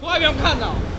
从外边看的。